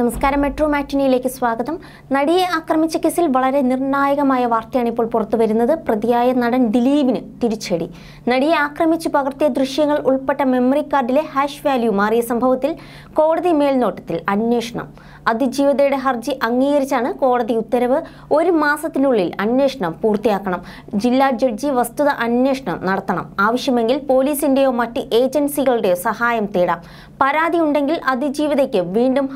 നമസ്കാരം. മെട്രോ മാറ്റിനിയിലേക്ക് സ്വാഗതം. നടിയെ ആക്രമിച്ച കേസിൽ വളരെ നിർണായകമായ വാർത്തയാണ് ഇപ്പോൾ പുറത്തു വരുന്നത്. പ്രതിയായ നടൻ ദിലീപിന് തിരിച്ചടി. നടിയെ ആക്രമിച്ചു പകർത്തിയ ദൃശ്യങ്ങൾ ഉൾപ്പെട്ട മെമ്മറി കാർഡിലെ ഹാഷ് വാല്യൂ മാറിയ സംഭവത്തിൽ കോടതി മേൽനോട്ടത്തിൽ അന്വേഷണം. അതിജീവിതയുടെ ഹർജി അംഗീകരിച്ചാണ് കോടതി ഉത്തരവ്. ഒരു മാസത്തിനുള്ളിൽ അന്വേഷണം പൂർത്തിയാക്കണം. ജില്ലാ ജഡ്ജി വസ്തുത അന്വേഷണം നടത്തണം. ആവശ്യമെങ്കിൽ പോലീസിന്റെയോ മറ്റ് ഏജൻസികളുടെയോ സഹായം തേടാം. പരാതി ഉണ്ടെങ്കിൽ അതിജീവിതയ്ക്ക് വീണ്ടും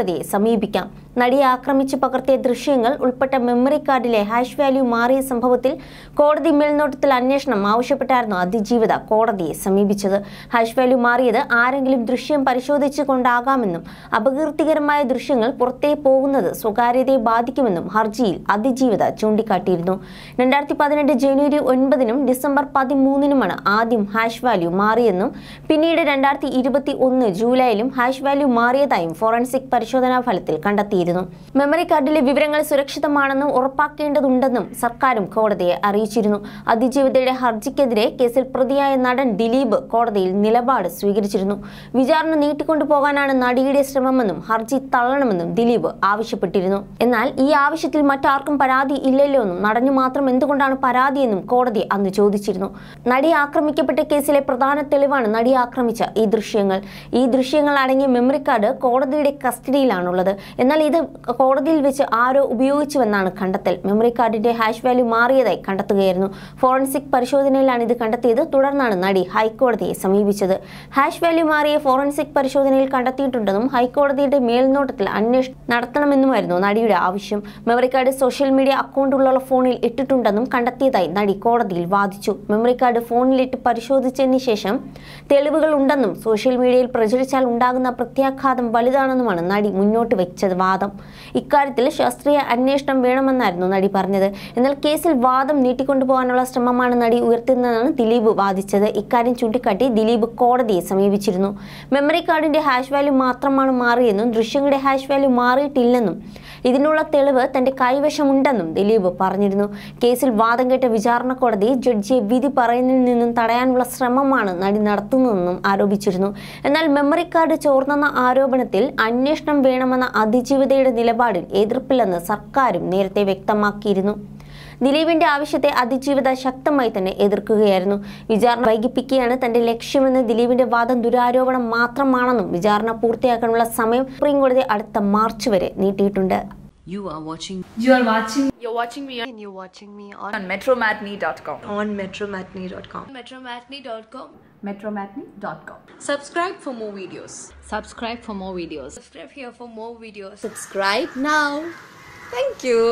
ഹൈക്കോടതിയെ സമീപിക്കാം നടിയെ ആക്രമിച്ച് പകർത്തിയ ദൃശ്യങ്ങൾ ഉൾപ്പെട്ട മെമ്മറി കാർഡിലെ ഹാഷ് വാല്യൂ മാറിയ സംഭവത്തിൽ കോടതി മേൽനോട്ടത്തിൽ അന്വേഷണം ആവശ്യപ്പെട്ടായിരുന്നു അതിജീവിത കോടതിയെ സമീപിച്ചത്. ഹാഷ് വാല്യൂ മാറിയത് ആരെങ്കിലും ദൃശ്യം പരിശോധിച്ചു കൊണ്ടാകാമെന്നും അപകീർത്തികരമായ ദൃശ്യങ്ങൾ പുറത്തേ പോകുന്നത് സ്വകാര്യതയെ ബാധിക്കുമെന്നും ഹർജിയിൽ അതിജീവിത ചൂണ്ടിക്കാട്ടിയിരുന്നു. രണ്ടായിരത്തി പതിനെട്ട് ജനുവരി ഒൻപതിനും ഡിസംബർ പതിമൂന്നിനുമാണ് ആദ്യം ഹാഷ് വാല്യൂ മാറിയെന്നും പിന്നീട് രണ്ടായിരത്തി ഇരുപത്തി ഒന്ന് ജൂലൈയിലും ഹാഷ് വാല്യൂ മാറിയതായും ഫോറൻസിക് പരിശോധനാ ഫലത്തിൽ കണ്ടെത്തിയിരുന്നു മെമ്മറി കാർഡിലെ വിവരങ്ങൾ സുരക്ഷിതമാണെന്ന് ഉറപ്പാക്കേണ്ടതുണ്ടെന്നും സർക്കാരും കോടതിയെ അറിയിച്ചിരുന്നു. അതിജീവിതയുടെ ഹർജിക്കെതിരെ കേസിൽ പ്രതിയായ നടൻ ദിലീപ് കോടതിയിൽ നിലപാട് സ്വീകരിച്ചിരുന്നു. വിചാരണ നീട്ടിക്കൊണ്ടുപോകാനാണ് നടിയുടെ ശ്രമമെന്നും ഹർജി തള്ളണമെന്നും ദിലീപ് ആവശ്യപ്പെട്ടിരുന്നു. എന്നാൽ ഈ ആവശ്യത്തിൽ മറ്റാർക്കും പരാതി ഇല്ലല്ലോ എന്നും നടനു മാത്രം എന്തുകൊണ്ടാണ് പരാതിയെന്നും കോടതി അന്ന് ചോദിച്ചിരുന്നു. നടി ആക്രമിക്കപ്പെട്ട കേസിലെ പ്രധാന തെളിവാണ് നടി ആക്രമിച്ച ഈ ദൃശ്യങ്ങൾ. ഈ ദൃശ്യങ്ങൾ അടങ്ങിയ മെമ്മറി കാർഡ് കോടതിയുടെ കസ്റ്റഡിയിലാണുള്ളത്. എന്നാൽ ഇത് കോടതിയിൽ വെച്ച് ആരോ ഉപയോഗിച്ചുവെന്നാണ് കണ്ടെത്തൽ. മെമ്മറി കാർഡിന്റെ ഹാഷ് വാല്യൂ മാറിയതായി കണ്ടെത്തുകയായിരുന്നു. ഫോറൻസിക് പരിശോധനയിലാണ് ഇത് കണ്ടെത്തിയത്. തുടർന്നാണ് നടി ഹൈക്കോടതിയെ സമീപിച്ചത്. ഹാഷ് വാല്യൂ മാറിയ ഫോറൻസിക് പരിശോധനയിൽ കണ്ടെത്തിയിട്ടുണ്ടെന്നും ഹൈക്കോടതിയുടെ മേൽനോട്ടത്തിൽ അന്വേഷണം നടത്തണമെന്നുമായിരുന്നു നടിയുടെ ആവശ്യം. മെമ്മറി കാർഡ് സോഷ്യൽ മീഡിയ അക്കൗണ്ടുള്ള ഫോണിൽ ഇട്ടിട്ടുണ്ടെന്നും കണ്ടെത്തിയതായി നടി കോടതിയിൽ വാദിച്ചു. മെമ്മറി കാർഡ് ഫോണിലിട്ട് പരിശോധിച്ചതിന് ശേഷം തെളിവുകൾ ഉണ്ടെന്നും സോഷ്യൽ മീഡിയയിൽ പ്രചരിച്ചാൽ ഉണ്ടാകുന്ന പ്രത്യാഘാതം വലുതാണെന്നുമാണ് നടി മുന്നോട്ട് വെച്ചത് വാദം. ഇക്കാര്യത്തിൽ ശാസ്ത്രീയ അന്വേഷണം വേണമെന്നായിരുന്നു നടി പറഞ്ഞത്. എന്നാൽ കേസിൽ വാദം നീട്ടിക്കൊണ്ടുപോകാനുള്ള ശ്രമമാണ് നടി ഉയർത്തുന്നതെന്നാണ് ദിലീപ് വാദിച്ചത്. ഇക്കാര്യം ചൂണ്ടിക്കാട്ടി ദിലീപ് കോടതിയെ സമീപിച്ചിരുന്നു. മെമ്മറി കാർഡിന്റെ ഹാഷ് വാല്യൂ മാത്രമാണ് മാറിയെന്നും ദൃശ്യങ്ങളുടെ ഹാഷ് വാല്യൂ മാറിയിട്ടില്ലെന്നും ഇതിനുള്ള തെളിവ് തന്റെ കൈവശമുണ്ടെന്നും ദിലീപ് പറഞ്ഞിരുന്നു. കേസിൽ വാദം കേട്ട വിചാരണ കോടതി ജഡ്ജിയെ വിധി പറയുന്നതിൽ നിന്നും തടയാനുള്ള ശ്രമമാണ് നടി നടത്തുന്നതെന്നും ആരോപിച്ചിരുന്നു. എന്നാൽ മെമ്മറി കാർഡ് ചോർന്നെന്ന ആരോപണത്തിൽ അന്വേഷണം വേണമെന്ന അതിജീവിതയുടെ നിലപാടിൽ എതിർപ്പില്ലെന്ന് സർക്കാരും നേരത്തെ വ്യക്തമാക്കിയിരുന്നു. ദിലീപിന്റെ ആവശ്യത്തെ അതിജീവിത ശക്തമായി തന്നെ എതിർക്കുകയായിരുന്നു വിചാരണ വൈകിപ്പിക്കുകയാണ് തന്റെ ലക്ഷ്യമെന്ന് ദിലീപിന്റെ വാദം ദുരാരോപണം മാത്രമാണെന്നും വിചാരണ പൂർത്തിയാക്കാനുള്ള സമയം സുപ്രീം കോടതി അടുത്ത മാർച്ച് വരെ നീട്ടിയിട്ടുണ്ട് You are watching You are watching You're watching me and you're watching me on, on metromatney.com. on metromatney.com. metromatney.com. Metromatney.com. Subscribe for more videos. Subscribe for more videos. Subscribe here for more videos. Subscribe now. Thank you.